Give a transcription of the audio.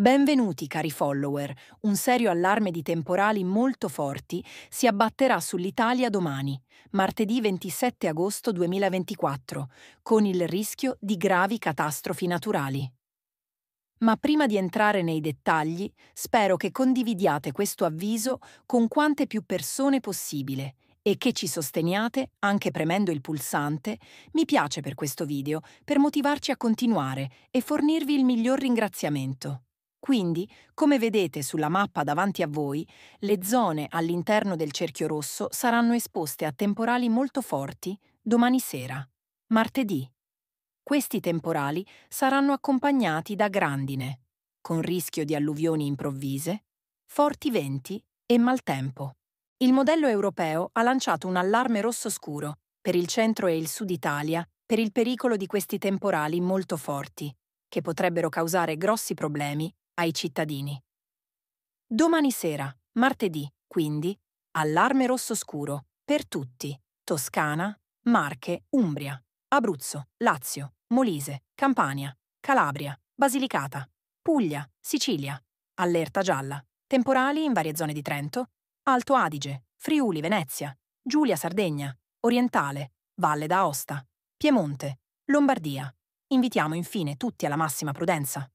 Benvenuti cari follower, un serio allarme di temporali molto forti si abbatterà sull'Italia domani, martedì 27 agosto 2024, con il rischio di gravi catastrofi naturali. Ma prima di entrare nei dettagli, spero che condividiate questo avviso con quante più persone possibile e che ci sosteniate anche premendo il pulsante mi piace per questo video per motivarci a continuare e fornirvi il miglior ringraziamento. Quindi, come vedete sulla mappa davanti a voi, le zone all'interno del cerchio rosso saranno esposte a temporali molto forti domani sera, martedì. Questi temporali saranno accompagnati da grandine, con rischio di alluvioni improvvise, forti venti e maltempo. Il modello europeo ha lanciato un allarme rosso scuro per il centro e il sud Italia per il pericolo di questi temporali molto forti, che potrebbero causare grossi problemi ai cittadini. Domani sera, martedì, quindi, allarme rosso scuro per tutti. Toscana, Marche, Umbria, Abruzzo, Lazio, Molise, Campania, Calabria, Basilicata, Puglia, Sicilia. Allerta gialla. Temporali in varie zone di Trento, Alto Adige, Friuli, Venezia, Giulia, Sardegna, Orientale, Valle d'Aosta, Piemonte, Lombardia. Invitiamo infine tutti alla massima prudenza.